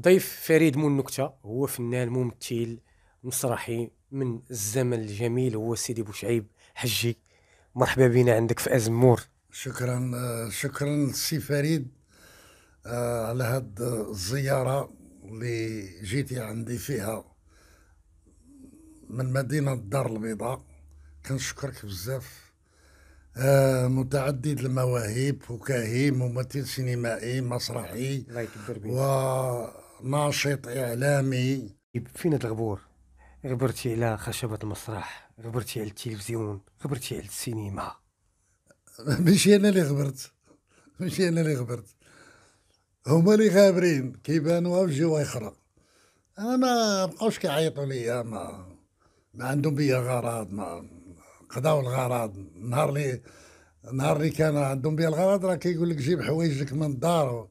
ضيف فريد مو النكتة هو فنان ممثل مسرحي من الزمن الجميل هو سيدي بوشعيب حجي. مرحبا بنا عندك في ازمور شكرا شكرا سي فريد آه، على هاد الزيارة اللي جيتي عندي فيها. من مدينة الدار البيضاء كنشكرك بزاف. آه، متعدد المواهب فكاهي ممثل سينمائي مسرحي. الله يكبر بك وناشط إعلامي. فين هاد الغبور؟ غبرتي على خشبة المسرح غبرتي على التلفزيون غبرتي على السينما. ماشي أنا اللي غبرت. ماشي أنا اللي غبرت. هما اللي غابرين كيبانوا في جهه أخرى أنا ما بقاوش كيعيطوا ليا ما ما عندهم بيا غرض ما قضاو الغرض. نهار اللي نهار اللي كان عندهم بيا الغرض راه كيقول لك جيب حوايجك من الدار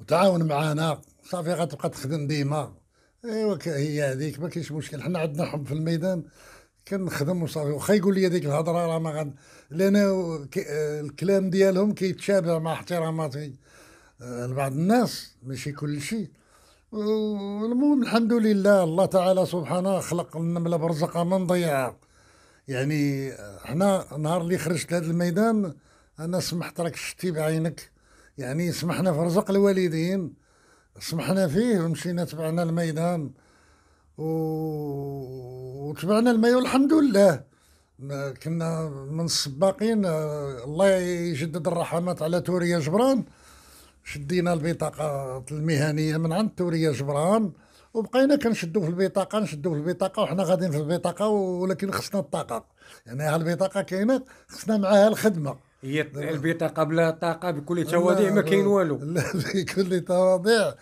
وتعاون معانا. صافي غتبقى تخدم ديما. ايوا هي هذيك ما كاينش مشكل. حنا عندنا حب في الميدان كنخدم وصافي واخا يقول لي هذيك الهضرة راه ما غاد لأن الكلام ديالهم كيتشابه مع احتراماتي. آه، لبعض الناس ماشي كل شيء. المهم الحمد لله الله تعالى سبحانه خلق النمله برزقها من ضيعها يعني حنا نهار اللي خرجت لهذا الميدان أنا سمحت راك شتي بعينك. يعني سمحنا في رزق الوالدين. سمحنا فيه ومشينا تبعنا الميدان و... وتبعنا الميدان والحمد لله. كنا من السباقين الله يجدد الرحمات على توريا جبران. شدينا البطاقة المهنية من عند توريا جبران. وبقينا كنشدو في البطاقة نشدو في البطاقة وحنا غاديين في البطاقة ولكن خصنا الطاقة. يعني ها البطاقة كاينة خصنا معاها الخدمة. هي البطاقة بلا طاقة بكل تواضيع ما كاين والو. لا بكل تواضيع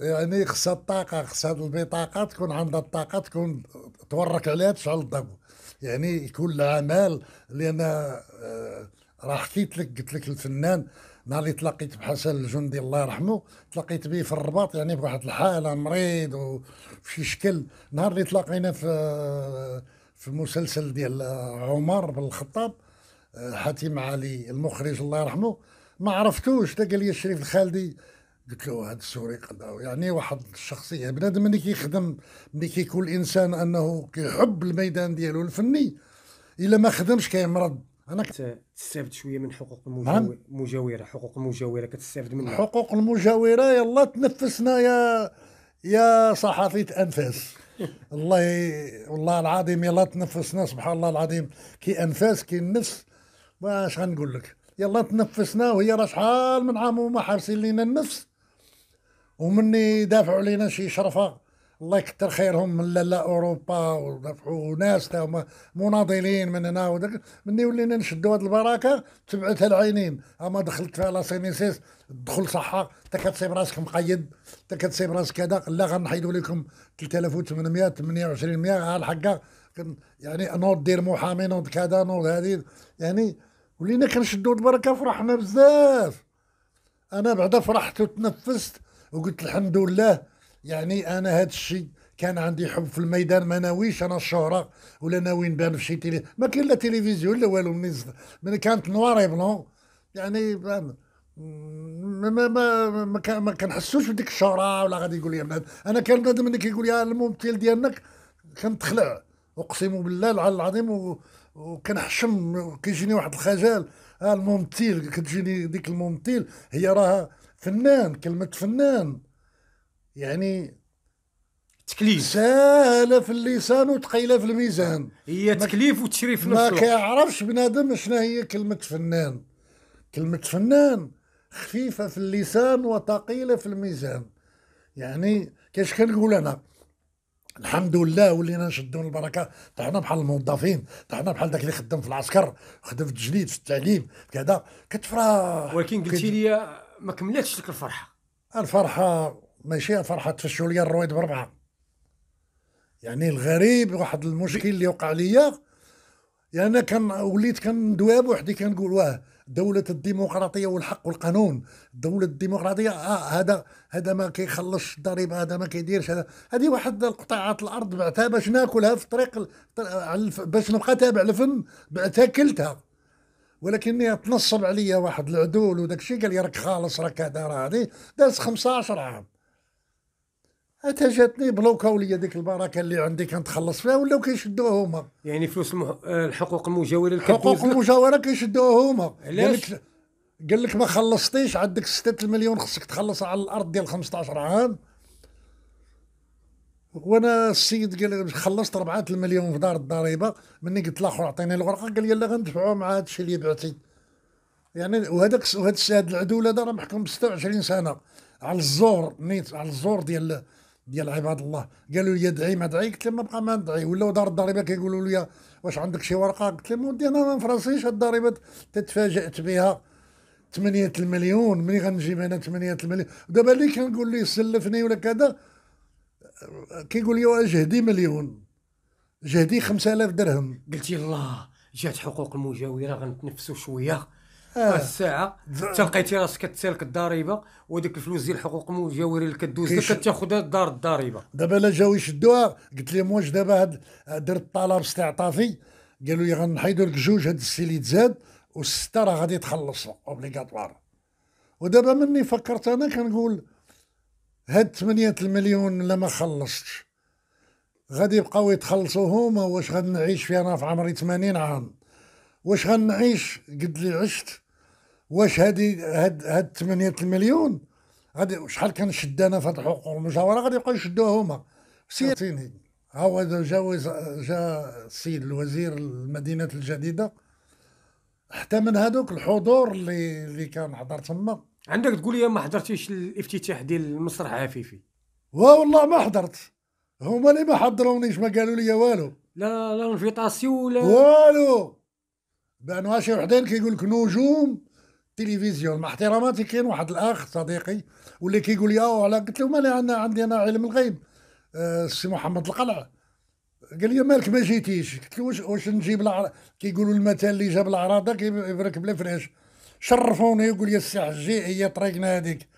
يعني خصها الطاقة خصها البطاقة تكون عندها الطاقة تكون تورك عليها تشعل الضوء يعني يكون العمل لأن آه، راه حكيت لك قلت لك الفنان نهار اللي تلاقيت بحسن الجندي الله يرحمه تلاقيت به في الرباط يعني بواحد الحالة مريض وفي شكل. نهار اللي تلاقينا في في مسلسل ديال عمر بن الخطاب حاتم علي المخرج الله يرحمه ما عرفتوش. قال لي الشريف الخالدي قلت له هذا السوري يعني واحد الشخصية بنادم ملي كيخدم ملي كيكون الإنسان أنه كيحب الميدان ديالو الفني إلا ما خدمش كيمرض. أنا تستافد شوية من حقوق نعم. المجاوره حقوق المجاورة كتستافد منها. حقوق المجاورة يلا تنفسنا يا يا صحافه أنفاس. الله ي... والله العظيم يلا تنفسنا سبحان الله العظيم. كي أنفاس كي النفس واش غنقول لك. يلا تنفسنا وهي راه شحال من عام وما حارسين لينا النفس. ومني دافعوا علينا شي شرفة. الله يكثر خيرهم من لا أوروبا ودفعوا ناس تاهما مناضلين من هنا ودك مني ولينا نشدوا هذه البركة تبعتها العينين. أما دخلت فيها la CNSS دخل صحة. انت كتصيب راسك مقيد. انت كتصيب راسك كذا. لا غنحيدوا لكم 3800 28 100 الحقة. يعني نوض دير محامي نوض كذا نوض هذه. يعني ولينا كنشدوا البركة فرحنا بزاف. أنا بعدا فرحت وتنفست وقلت الحمد لله. يعني أنا هذا الشيء كان عندي حب في الميدان ما ناويش أنا الشهرة ولا ناوي نبان في شي تيلي ما كاين لا تلفزيون لا والو من كانت نوار بلون يعني ما ما ما ما, ما كنحسوش بديك الشهرة ولا غادي يقول لي أنا كان بنادم ملي كيقول لي الممثل ديالك كنتخلع. أقسم بالله العلي العظيم وكنحشم كيجيني واحد الخجل. ها الممثل كتجيني ديك الممثل هي راها فنان كلمة فنان. يعني تكليف. سهلة في اللسان وثقيله في الميزان. هي تكليف وتشريف نفسه ما كيعرفش بنادم شنو هي كلمة فنان. كلمة فنان خفيفة في اللسان وثقيله في الميزان. يعني كاش كنقول أنا؟ الحمد لله ولينا نشدوا البركة. طحنا بحال الموظفين طحنا بحال داك اللي خدم في العسكر خدم في التجنيد في التعليم كذا. كتفرح. ولكن قلتي لي ما كملتش ديك الفرحة. الفرحة ماشي فرحة تفشوا لي الرويد بربعة. يعني الغريب واحد المشكل اللي وقع ليا يعني أنا كان وليت كندوي بوحدي كنقول واه دولة الديمقراطية والحق والقانون. الدولة الديمقراطية آه هذا هذا ما كيخلصش الضريبة هذا ما كيديرش هذا. هذه واحد القطاعات الأرض بعتها باش ناكلها في طريق باش نبقى تابع الفن بعتها كلتها. ولكني تنصب عليا واحد العدول وداك الشيء قال لي راك خالص راك هذا راه هذه داز 15 عام. حتى جاتني بلوكاو ليا ديك البركة اللي عندي كنتخلص فيها ولاو كيشدوها هما. يعني فلوس المح... آه، الحقوق المجاورة اللي حقوق كدوز لك المجاورة كيشدوها هما. علاش؟ قال لك ما خلصتيش عندك 6 المليون خصك تخلصها على الأرض ديال 15 عام. وأنا السيد قال لي خلصت 4 المليون في دار الضريبة. مني قلت له آخر عطيني الورقه قال لي لا غندفعوها مع هذا الشيء اللي بعتي. يعني وهذاك وهذا العدول هذا راه محكوم ب 26 سنة. على الزور نيت على الزور ديال ديال عباد الله. قالوا لي ادعي ما ادعي قلت لهم ما بقى ما ندعي. ولاو دار الضريبة كيقولوا لي واش عندك شي ورقة؟ قلت لهم ودي أنا ما نفراسيش هاد الضريبة تتفاجأت بها 8 المليون. ملي غنجيب أنا 8 المليون؟ دابا اللي كنقول ليه سلفني ولا كذا كيقول لي جهدي مليون جهدي 5000 درهم. قلتي الله جات حقوق المجاورة غنتنفسوا شوية. آه. الساعة. تلقيتي راسك كتسالك الضريبة وديك الفلوس ديال حقوق المجاوره اللي كدوز كيش- كتاخذها دار الضريبة. دابا لا جاو يشدوها قلت لهم واش دابا هاد درت طلب استعطافي قالوا لي غنحيدوا لك جوج هاد السي اللي تزاد والستة راه غادي تخلصوا obligatoire ودابا مني فكرت أنا كنقول هاد 8 المليون لا ما خلصتش. غادي يبقاو يتخلصوا هما واش غنعيش في أنا في عمري 80 عام. واش غنعيش قد اللي عشت؟ واش هادي هاد هاد 8 المليون؟ غادي شحال كنشد أنا في هاد الحقوق المجاورة؟ غادي يبقاو يشدوها هما. سيرتيني. ها هو جا جا السيد الوزير المدينة الجديدة. حتى من هذوك الحضور اللي اللي كان حضر تما. عندك تقول لي ما حضرتيش الافتتاح ديال المسرح عفيفي. والله ما حضرت. هما اللي ما حضرونيش ما قالوا لي والو. لا لا invitation ولا والو! بانواع شي وحدين كيقول لك نجوم تلفزيون. مع احتراماتي كاين واحد الأخ صديقي واللي كيقول لي آه على قلت له مالي عندنا عندي أنا علم الغيب. آه، السي محمد القلع قال لي مالك ما جيتيش؟ قلت له واش واش نجي بلا عر... كيقولوا المثل اللي جا بلا عراضه كيبرك بلا فراش. شرفوني يقول لي السي حجي هي طريقنا هذيك.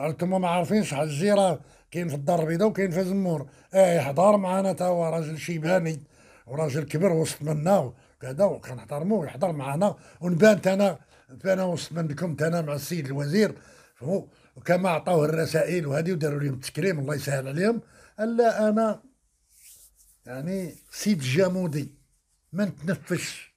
لهم ما عارفينش حجي راه كاين في الدار البيضاء وكاين في زمور. آه يحضر معنا تا هو راجل شيباني وراجل كبر وسط منا وكذا وكنحترموه يحضر معنا ونبانت أنا أنا وسط منكم أنا مع السيد الوزير فهموا وكما عطاوه الرسائل وهذه وداروا لهم التكريم الله يسهل عليهم. ألا أنا يعني سيد جامودي ما نتنفسش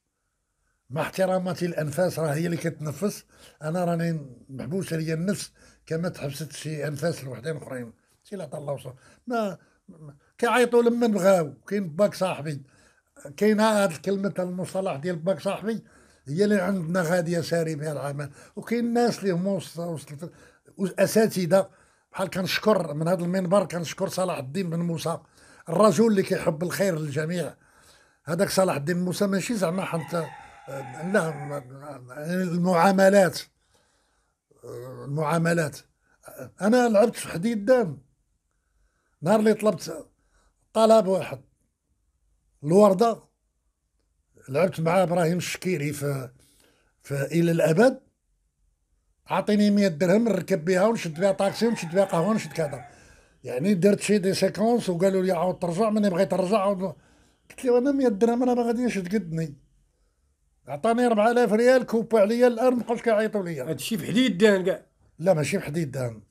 مع احتراماتي الانفاس راه هي اللي كتنفس. أنا راني محبوس عليا النفس كما تحبست شي أنفاس الوحدين أخرين. شي لا الله وصل. ما كيعيطوا لما بغاو كاين باك صاحبي. كاين هاد الكلمة المصطلح ديال باك صاحبي؟ هي اللي عندنا غادية ساري بها العمل وكاين ناس اللي هما وسط اساتذه بحال كنشكر من هذا المنبر كنشكر صلاح الدين بن موسى الرجل اللي كيحب الخير للجميع. هذاك صلاح الدين موسى ماشي زعما حتى لا المعاملات. المعاملات. أنا لعبت في حديد دام نهار اللي طلبت طلب واحد. الوردة. لعبت مع إبراهيم الشكيري في في إلى الأبد. عطيني 100 درهم نركب بها ونشد بها طاكسي ونشد بها قهوة ونشد كذا. يعني درت شي دي سيكونس وقالوا لي عاود ترجع مني بغيت نرجع. عاود قلت له أنا 100 درهم أنا ما غاديش تقدني عطاني 4000 ريال كوبوا عليا الان ما بقاوش كيعيطوا لي هذا الشيء في حديد دان كاع. لا ماشي في حديد دام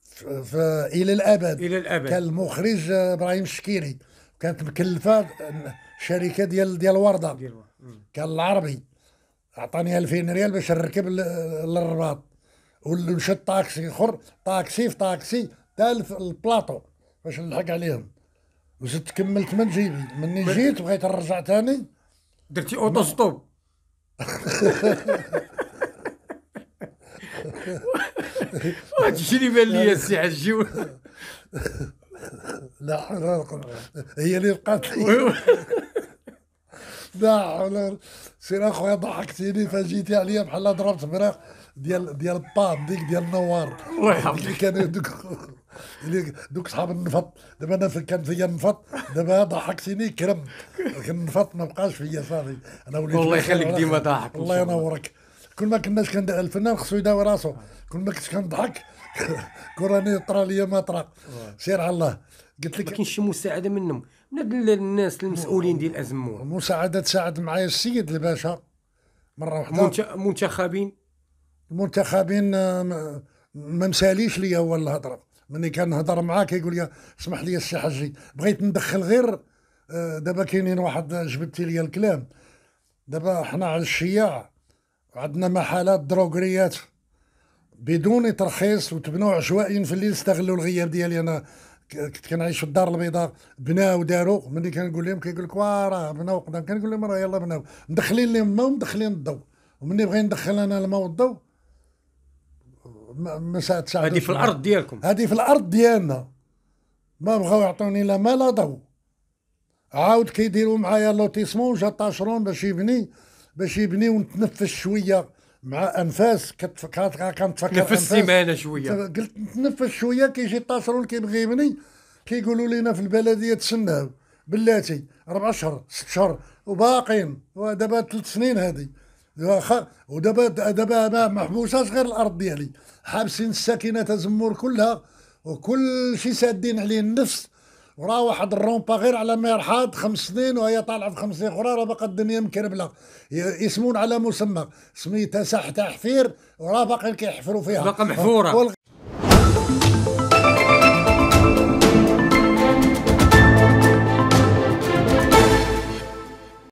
في, في إلى الأبد. إلى الأبد. كان المخرج إبراهيم الشكيري. كانت مكلفة شركة ديال ديال وردة. كان العربي. عطاني 2000 ريال باش نركب للرباط ونشد طاكسي اخر طاكسي في طاكسي تا الف- البلاطو باش نلحق عليهم. وزدت كملت من جيبي. مني جيت بغيت نرجع تاني. درتي auto-stop. الشيء اللي بان لي السي حجي لا حول ولا قوة. هي اللي بقات لي. لا حول سير أخويا ضحكتيني فجيتي عليا بحال ضربت براق ديال ديال البام ديك ديال النوار. الله يحفظك. اللي كانوا دوك اللي دوك صحاب النفط. دابا أنا كان فيا النفط. دابا ضحكتيني كرم. لكن النفط ما بقاش فيا صافي. أنا وليت والله بخير يخليك ديما. ضاحك الله الله. ينورك. كل ما كناش كان الفنان خصو يداوي راسو. كل ما كنت كنضحك كون راني طرا ليا ما طرا. سير على الله. قلت ما لك كاينش شي مساعدة منهم. من هاد الناس المسؤولين ديال الازمون مساعدة تساعد معايا السيد الباشا. مرة واحدة منت- منتخبين. المنتخبين آه، ما- ما مساليش ليا هو الهضرة. ملي كنهضر معاه كيقول لي اسمح لي السي حجي بغيت ندخل غير آه، دابا كاينين واحد جبدتي لي الكلام. دابا حنا على الشياع عندنا محلات دروغريات بدون ترخيص وتبنوا عشوائيا في الليل استغلوا الغياب ديالي أنا. كنت كنعيش في الدار البيضاء بناو داروا ملي كنقول لهم كيقول لك واه راه بناو قدام. كنقول لهم راه يلا بناو. مدخلين لهم الماء ومدخلين الضوء ومني بغي ندخل أنا الماء والضوء ما هذه في الأرض ديالكم. هذه في الأرض ديالنا. ما بغاو يعطوني لا ما لا ضوء عاود كيديروا معايا لوتيسمون جا طاشرون باش يبني باش يبني ونتنفس شوية. مع أنفاس كنتفكر نفس السيمانة شوية. قلت نتنفس شوية كيجي طاشرون كيبغي يبني كيقولوا لنا في البلدية تسناو بلاتي ربع اشهر ست شهور وباقين ودابا ثلاث سنين هذه ودابا دابا ما محبوساش غير الأرض ديالي. حابسين الساكنة الزمور كلها وكل شيء سادين عليه النفس. وراه واحد الرومبا غير على مرحاض خمس سنين وهي طالعة في خمس سنين أخرى راه باقا الدنيا مكربله يسمون على مسمى سميتها ساحه حفير وراه باقي كيحفروا فيها. باقا محفورة.